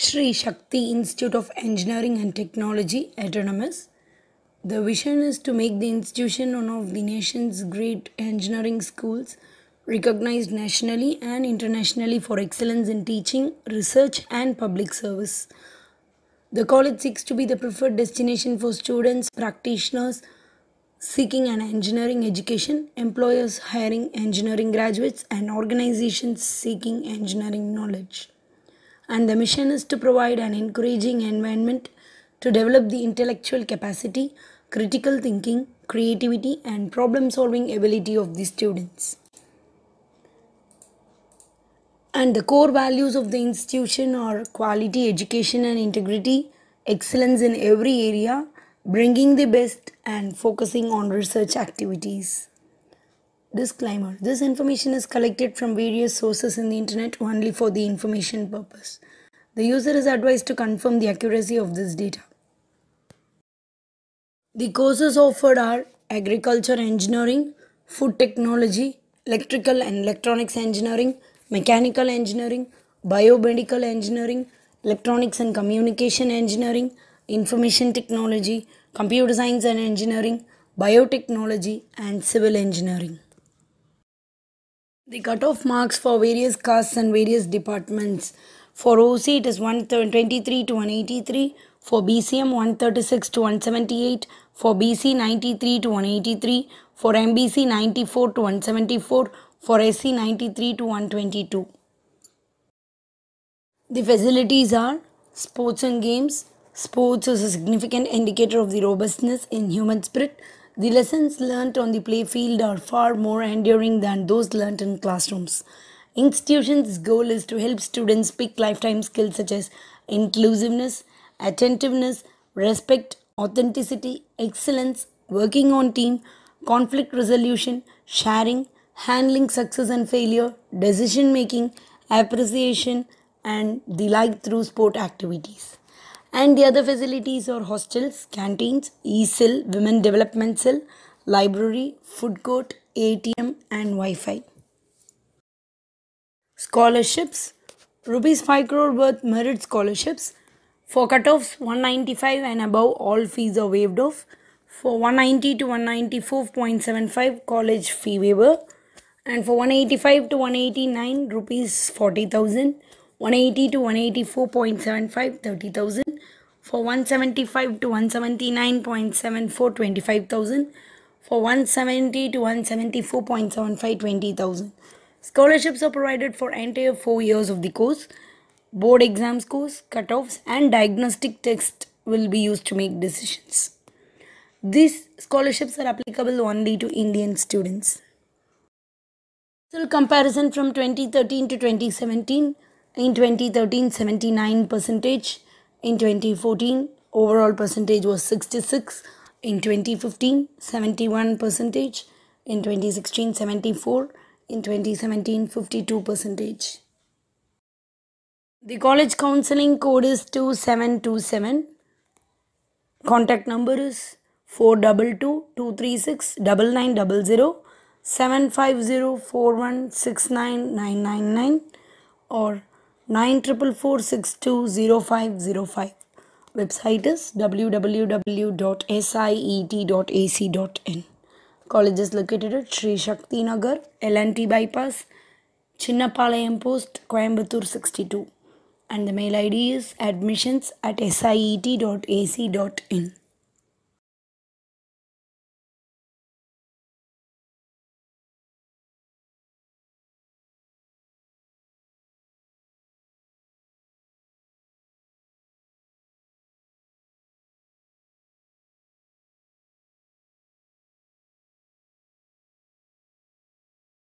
Sri Shakthi Institute of Engineering and Technology, Autonomous. The vision is to make the institution one of the nation's great engineering schools, recognized nationally and internationally for excellence in teaching, research, and public service. The college seeks to be the preferred destination for students, practitioners seeking an engineering education, employers hiring engineering graduates, and organizations seeking engineering knowledge. And the mission is to provide an encouraging environment to develop the intellectual capacity, critical thinking, creativity, and problem solving ability of the students. And the core values of the institution are quality education and integrity, excellence in every area, bringing the best, and focusing on research activities. Disclaimer This information is collected from various sources in the internet only for the information purpose. The user is advised to confirm the accuracy of this data. The courses offered are agriculture engineering, food technology, electrical and electronics engineering, mechanical engineering, biomedical engineering, electronics and communication engineering, information technology, computer science and engineering, biotechnology, and civil engineering. The cutoff marks for various castes and various departments. For OC, it is 123 to 183. For BCM, 136 to 178. For BC, 93 to 183. For MBC, 94 to 174. For SC, 93 to 122. The facilities are sports and games. Sports is a significant indicator of the robustness in human spirit. The lessons learnt on the playfield are far more enduring than those learnt in classrooms. Institution's goal is to help students pick lifetime skills such as inclusiveness, attentiveness, respect, authenticity, excellence, working on team, conflict resolution, sharing, handling success and failure, decision making, appreciation, and the like through sport activities. And the other facilities are hostels, canteens, e-cell, women development cell, library, food court, ATM, and Wi-Fi. Scholarships Rupees 5 crore worth merit scholarships. For cutoffs 195 and above, all fees are waived off. For 190 to 194.75, college fee waiver. And for 185 to 189, rupees 40,000. 180 to 184.75, 30,000. For 175 to 179.74, 25,000. For 170 to 174.75, 20,000. Scholarships are provided for entire four years of the course. Board exam scores, cutoffs, and diagnostic tests will be used to make decisions. These scholarships are applicable only to Indian students. So comparison from 2013 to 2017. In 2013, 79 percentage. In 2014, overall percentage was 66. In 2015, 71 percentage. In 2016, 74 in 2017 52 percentage the college counseling code is 2727 contact number is 422 236 9900 750416999 or 9446200505 website is www.siet.ac.in College is located at Sri Shakthi Nagar, LNT Bypass, Chinnapalayam Post, Coimbatore 62. And the mail ID is admissions at siet.ac.in.